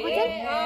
不见。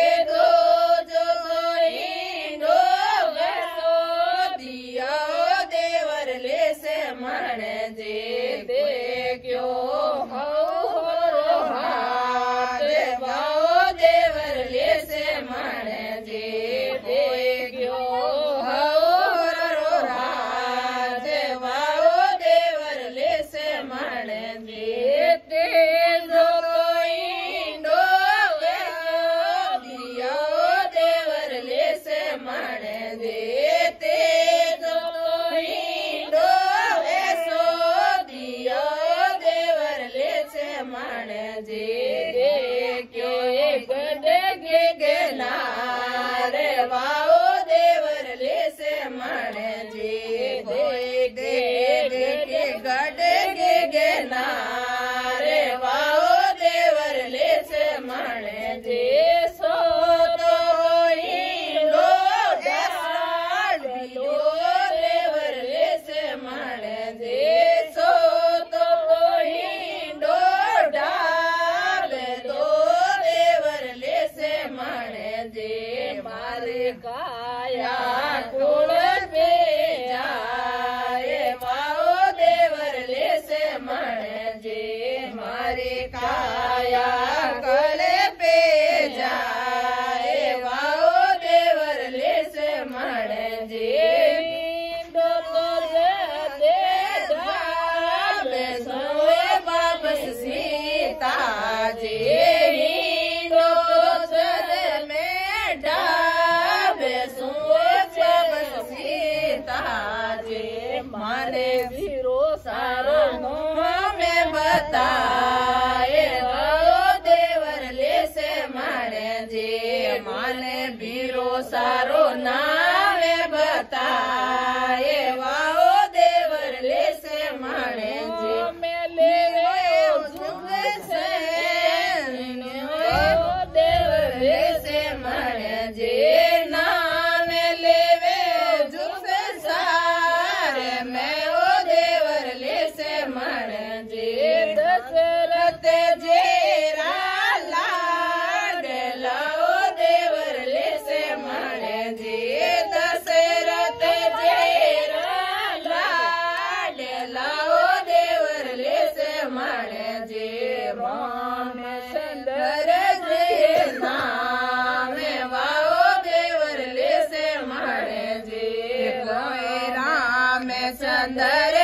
Oh. गे गे गे ना रे वा माने बीरो सारो नावे बताए वाओ देवर ले से माने जे। मेले से देवर ले से माने। me andaré.